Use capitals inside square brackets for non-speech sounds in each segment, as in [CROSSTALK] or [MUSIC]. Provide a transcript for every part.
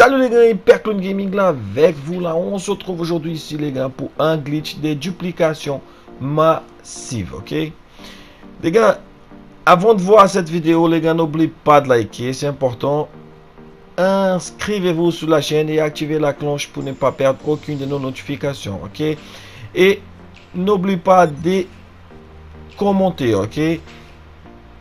Salut les gars, Hyperclone Gaming là avec vous là. On se retrouve aujourd'hui ici les gars pour un glitch de duplication massive, ok? Les gars, avant de voir cette vidéo les gars, n'oubliez pas de liker, c'est important. Inscrivez-vous sur la chaîne et activez la cloche pour ne pas perdre aucune de nos notifications, ok? Et n'oubliez pas de commenter, ok?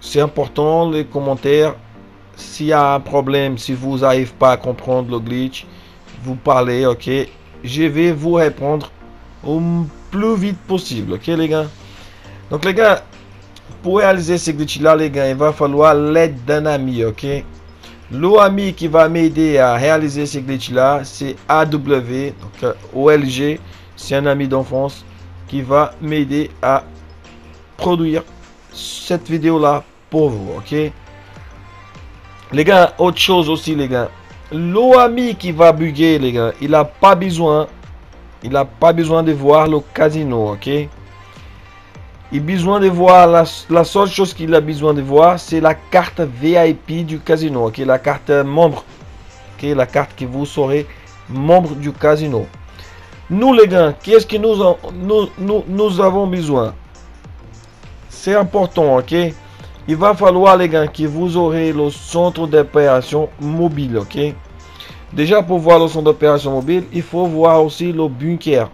C'est important les commentaires s'il y a un problème, si vous n'arrivez pas à comprendre le glitch, vous parlez, ok? Je vais vous répondre au plus vite possible, ok les gars? Donc les gars, pour réaliser ce glitch là, les gars, il va falloir l'aide d'un ami, ok? L'ami qui va m'aider à réaliser ce glitch là, c'est AW, donc euh, OLG, c'est un ami d'enfance qui va m'aider à produire cette vidéo là pour vous, ok? Les gars, autre chose aussi, les gars. L'OAMI qui va bugger, les gars, il n'a pas besoin. Il n'a pas besoin de voir le casino, ok? Il a besoin de voir, la, seule chose qu'il a besoin de voir, c'est la carte VIP du casino, ok? La carte membre, ok? La carte que vous serez membre du casino. Nous, les gars, qu'est-ce que nous, nous, nous, nous avons besoin? C'est important, ok? Il va falloir les gars que vous aurez le centre d'opération mobile ok? Déjà pour voir le centre d'opération mobile il faut voir aussi le bunker.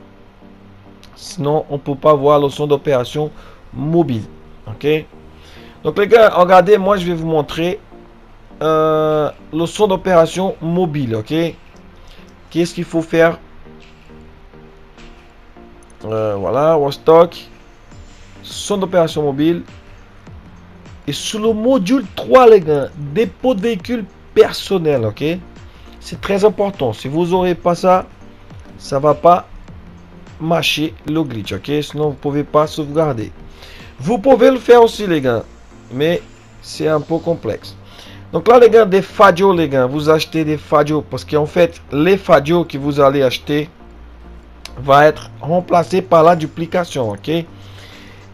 Sinon on peut pas voir le centre d'opération mobile ok? Donc les gars regardez moi je vais vous montrer euh, le centre d'opération mobile ok? Qu'est-ce qu'il faut faire? Euh, voilà stock centre d'opération mobile sur le module 3, les gars, dépôt de véhicule personnel, ok? C'est très important. Si vous n'aurez pas ça, ça va pas marcher le glitch, ok? Sinon, vous pouvez pas sauvegarder. Vous pouvez le faire aussi, les gars, mais c'est un peu complexe. Donc là, les gars, des Fadio, les gars, vous achetez des Fadio parce qu'en fait, les Fadio que vous allez acheter va être remplacé par la duplication, ok?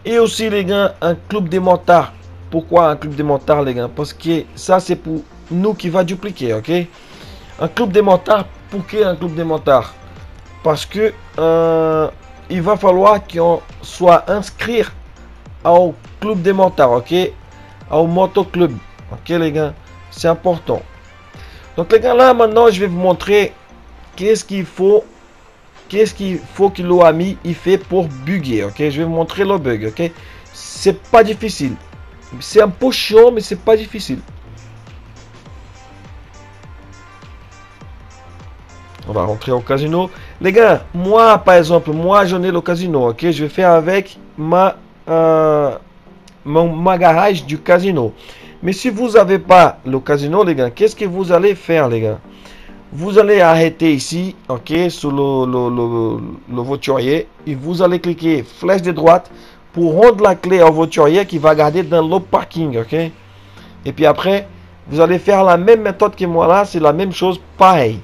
Et aussi, les gars, un club des motards pourquoi un club de motards, les gars? Parce que ça, c'est pour nous qui va dupliquer, ok? Un club de motards, pourquoi un club de motards Parce que euh, il va falloir qu'on soit inscrit au club de motards, ok? Au motoclub, ok les gars? C'est important. Donc les gars, là, maintenant, je vais vous montrer qu'est-ce qu'il faut qu'est-ce qu'il faut que l'OAMI il fait pour bugger, ok? Je vais vous montrer le bug, ok? C'est pas difficile. C'est un peu chiant, mais c'est pas difficile. On va rentrer au casino. Les gars, moi, par exemple, moi, j'en ai le casino, ok? Je vais faire avec ma, euh, ma garage du casino. Mais si vous n'avez pas le casino, les gars, qu'est-ce que vous allez faire, les gars? Vous allez arrêter ici, ok, sur le, le, le, le voiturier. Et vous allez cliquer flèche de droite pour rendre la clé au voiturier qui va garder dans le parking, ok? Et puis après, vous allez faire la même méthode que moi là, c'est la même chose, pareil.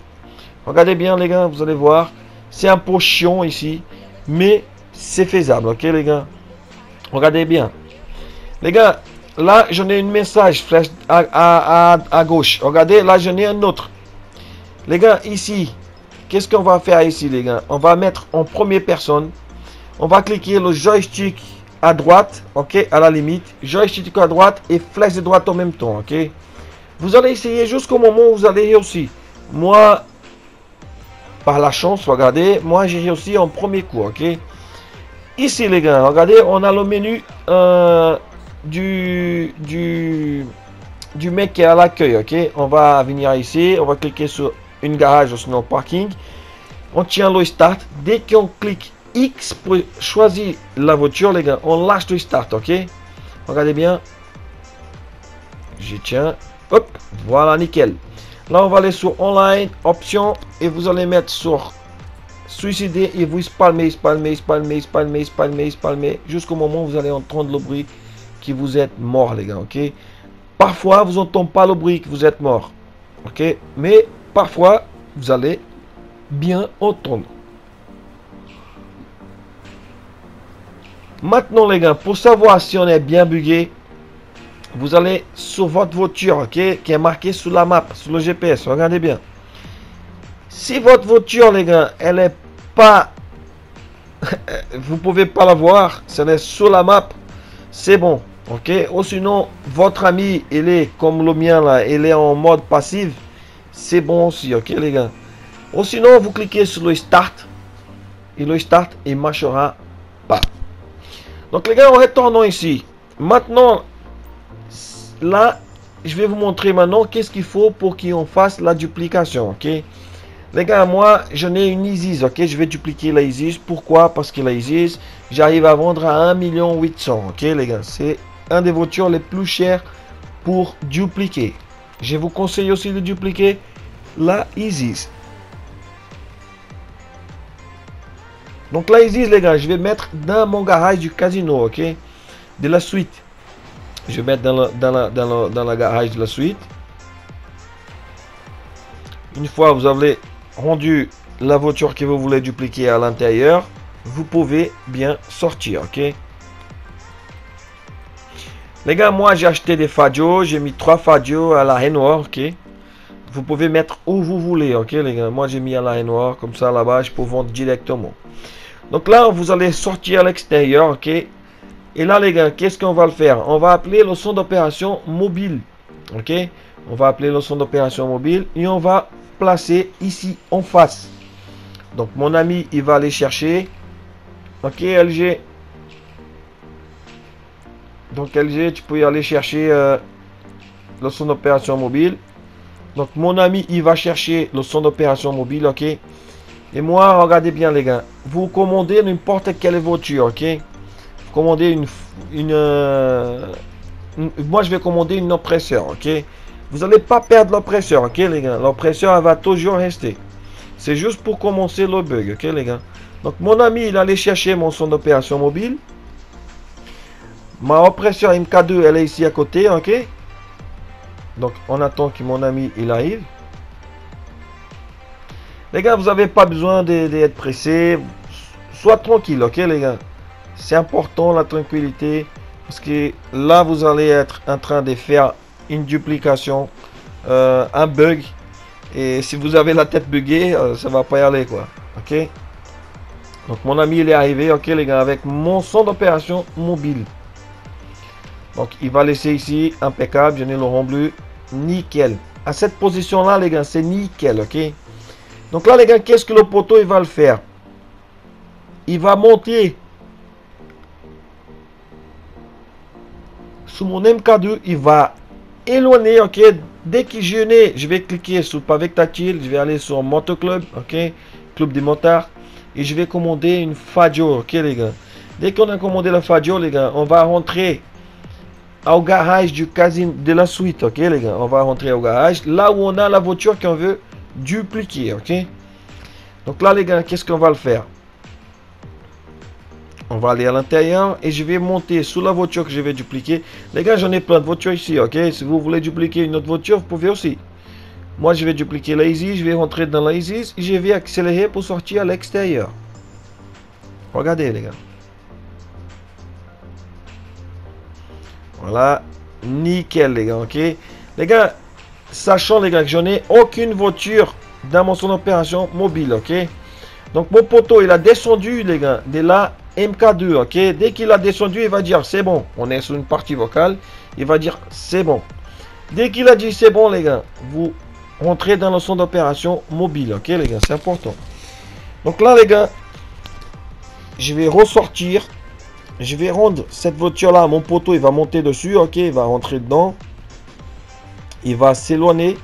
Regardez bien les gars, vous allez voir, c'est un peu chiant ici, mais c'est faisable, ok les gars? Regardez bien. Les gars, là j'en ai une message flèche à, à gauche. Regardez, là j'en ai un autre. Les gars, ici, qu'est-ce qu'on va faire ici les gars? On va mettre en première personne. On va cliquer le joystick à droite, ok, à la limite, joystick à droite et flèche de droite en même temps, ok. Vous allez essayer jusqu'au moment où vous allez réussir. Moi, par la chance, regardez, moi j'ai réussi en premier coup, ok. Ici les gars, regardez, on a le menu euh, du, du, du mec qui est à l'accueil, ok. On va venir ici, on va cliquer sur une garage ou sinon parking. On tient le start. Dès qu'on clique X pour choisir la voiture, les gars. On lâche le start, ok? Regardez bien. Je tiens. Hop, voilà, nickel. Là, on va aller sur Online, Options, et vous allez mettre sur Suicider, et vous spalmez, spalmez, spalmez, spalmez, spalmez, spalmez, jusqu'au moment où vous allez entendre le bruit que vous êtes mort, les gars, ok? Parfois, vous n'entendez pas le bruit que vous êtes mort, ok? Mais parfois, vous allez bien entendre. Maintenant les gars, pour savoir si on est bien bugué, vous allez sur votre voiture, ok, qui est marqué sur la map, sur le GPS. Regardez bien. Si votre voiture, les gars, elle est pas... [LAUGHS] vous pouvez pas la voir, ça est sur la map, c'est bon. Ok, ou sinon, votre ami, il est comme le mien là, il est en mode passif, c'est bon aussi, ok les gars. Ou sinon, vous cliquez sur le start, et le start, il marchera pas. Donc les gars, on retournons ici. Maintenant, là, je vais vous montrer maintenant qu'est-ce qu'il faut pour qu'on fasse la duplication, ok? Les gars, moi, j'en ai une Isis, ok? Je vais dupliquer la Isis. Pourquoi? Parce que la Isis, j'arrive à vendre à 1 800 ok les gars? C'est un des voitures les plus chères pour dupliquer. Je vous conseille aussi de dupliquer la Isis. Donc la Isis, les gars, je vais mettre dans mon garage du casino, ok? De la suite. Je vais mettre dans la, dans la, dans la, garage de la suite. Une fois vous avez rendu la voiture que vous voulez dupliquer à l'intérieur, vous pouvez bien sortir, ok? Les gars, moi j'ai acheté des Fadio, j'ai mis trois Fadio à la haie noire, ok? Vous pouvez mettre où vous voulez, ok les gars? Moi j'ai mis à la noire, comme ça là-bas je peux vendre directement. Donc là, vous allez sortir à l'extérieur, ok? Et là les gars, qu'est-ce qu'on va le faire? On va appeler le son d'opération mobile, ok? On va appeler le son d'opération mobile et on va placer ici en face. Donc mon ami, il va aller chercher. Ok, LG. Donc LG, tu peux y aller chercher euh, le son d'opération mobile. Donc mon ami, il va chercher le son d'opération mobile, ok? Et moi, regardez bien les gars. Vous commandez n'importe quelle voiture, ok? Vous commandez une... une, euh, moi, je vais commander une oppresseur, ok? Vous n'allez pas perdre l'oppresseur, ok les gars? L'oppresseur va toujours rester. C'est juste pour commencer le bug, ok les gars? Donc mon ami, il allait chercher mon son d'opération mobile. Ma oppresseur MK2, elle est ici à côté, ok? Donc on attend que mon ami, il arrive. Les gars, vous n'avez pas besoin d'être pressé. Sois tranquille, ok les gars? C'est important la tranquillité. Parce que là, vous allez être en train de faire une duplication, euh, un bug. Et si vous avez la tête buggée, euh, ça va pas y aller quoi. Ok? Donc mon ami il est arrivé, ok les gars, avec mon son d'opération mobile. Donc il va laisser ici impeccable, je n'ai le rond bleu, nickel. À cette position là les gars, c'est nickel, ok? Donc là les gars, qu'est-ce que le poteau il va le faire? Il va monter sous mon MK2, il va éloigné, ok? Dès que je je vais cliquer sur avec tactile, je vais aller sur Motoclub, ok? Club des motards. Et je vais commander une Fadio, ok les gars? Dès qu'on a commandé la Fadio, les gars, on va rentrer au garage du casino de la suite, ok les gars? On va rentrer au garage, là où on a la voiture qu'on veut dupliquer, ok? Donc là les gars, qu'est-ce qu'on va le faire? On va aller à l'intérieur et je vais monter sous la voiture que je vais dupliquer. Les gars, j'en ai plein de voitures ici, ok? Si vous voulez dupliquer une autre voiture, vous pouvez aussi. Moi, je vais dupliquer la Easy, je vais rentrer dans la Easy et je vais accélérer pour sortir à l'extérieur. Regardez, les gars. Voilà. Nickel, les gars, ok? Les gars, sachant, les gars, que j'en ai aucune voiture dans mon son opération mobile, ok? Donc, mon poteau, il a descendu, les gars, de là MK2, ok? Dès qu'il a descendu, il va dire c'est bon. On est sur une partie vocale. Il va dire c'est bon. Dès qu'il a dit c'est bon, les gars, vous rentrez dans le son d'opération mobile, ok les gars? C'est important. Donc là, les gars, je vais ressortir. Je vais rendre cette voiture-là, mon poteau, il va monter dessus, ok? Il va rentrer dedans. Il va s'éloigner.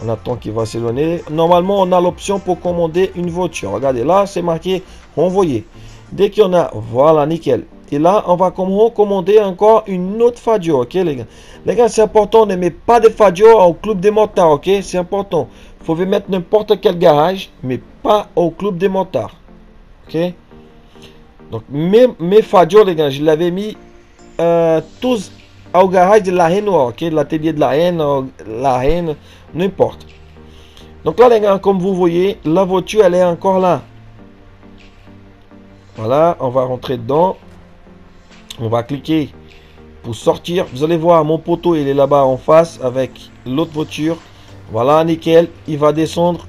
On attend qu'il va s'éloigner. Normalement, on a l'option pour commander une voiture. Regardez, là, c'est marqué renvoyer. Dès qu'il y en a, voilà, nickel. Et là, on va commander encore une autre Fadio, ok les gars? Les gars, c'est important, ne met pas de Fadio au club des motards, ok? C'est important. Pouvez mettre n'importe quel garage, mais pas au club des motards. Ok? Donc, mes, mes Fadio, les gars, je l'avais mis euh, tous au garage de la haine, ok L'atelier de la haine, la haine, n'importe. Donc là, les gars, comme vous voyez, la voiture, elle est encore là. Voilà, on va rentrer dedans. On va cliquer pour sortir. Vous allez voir, mon poteau, il est là-bas en face avec l'autre voiture. Voilà, nickel. Il va descendre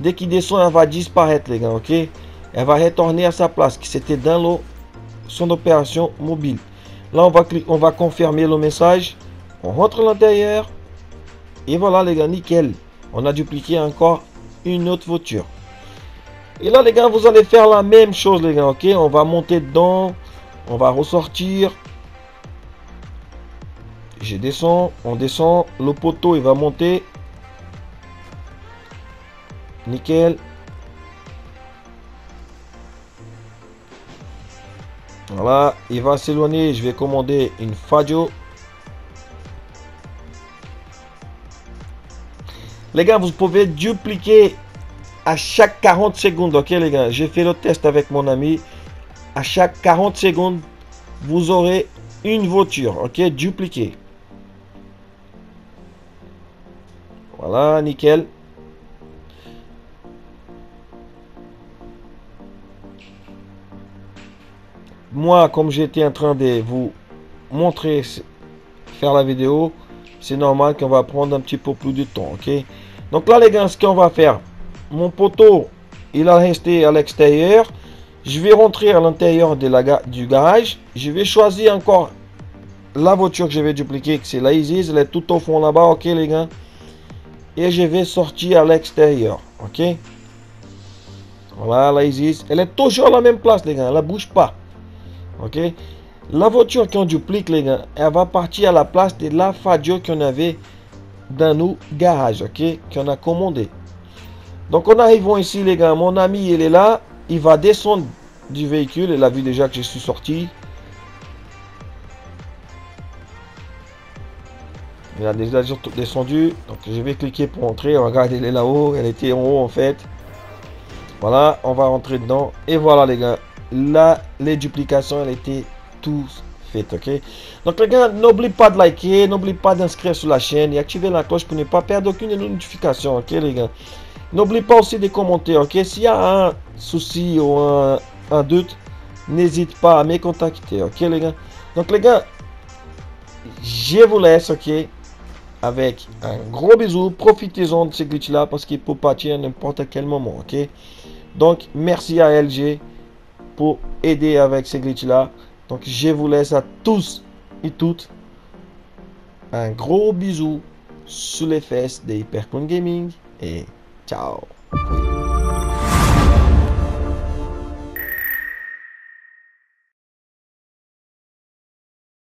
Dès qu'il descend, elle va disparaître, les gars, ok Elle va retourner à sa place, qui c'était dans son opération mobile. Là, on va, on va confirmer le message. On rentre à l'intérieur. Et voilà, les gars, nickel. On a dupliqué encore une autre voiture. Et là, les gars, vous allez faire la même chose, les gars, ok? On va monter dedans. On va ressortir. Je descends, on descend. Le poteau, il va monter. Nickel. Voilà, il va s'éloigner. Je vais commander une Fadio. Les gars, vous pouvez dupliquer à chaque 40 secondes. Ok, les gars, j'ai fait le test avec mon ami. À chaque 40 secondes, vous aurez une voiture. Ok, dupliqué. Voilà, nickel. Moi, comme j'étais en train de vous montrer faire la vidéo, c'est normal qu'on va prendre un petit peu plus de temps, ok? Donc là, les gars, ce qu'on va faire, mon poteau, il a resté à l'extérieur. Je vais rentrer à l'intérieur du garage. Je vais choisir encore la voiture que je vais dupliquer, c'est la Isis. Elle est tout au fond là-bas, ok les gars? Et je vais sortir à l'extérieur, ok? Voilà, la Isis. Elle est toujours à la même place, les gars. Elle ne bouge pas. Ok? La voiture qu'on duplique, les gars, elle va partir à la place de la Fadio qu'on avait dans nos garages, ok? Qu'on a commandé. Donc on arrive ici les gars, mon ami il est là, il va descendre du véhicule, il a vu déjà que je suis sorti. Il a déjà descendu, donc je vais cliquer pour entrer, regardez elle est là-haut, elle était en haut en fait. Voilà, on va rentrer dedans, et voilà les gars, là les duplications elles étaient tous faites, ok? Donc les gars, n'oublie pas de liker, n'oublie pas d'inscrire sur la chaîne et activer la cloche pour ne pas perdre aucune notification, ok les gars? N'oublie pas aussi de commenter, ok? S'il y a un souci ou un, doute, n'hésite pas à me contacter, ok les gars? Donc les gars, je vous laisse, ok? Avec un gros bisou, profitez-en de ce glitch là parce qu'il peut partir à n'importe quel moment, ok? Donc merci à LG pour aider avec ce glitch là. Donc je vous laisse à tous et toutes un gros bisou sous les fesses de Hypercon Gaming et Ciao.